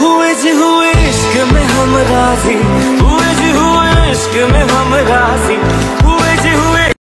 हुए जी हुए इश्क में हम राज़ी हुए जी हुए इश्क में हम राज़ी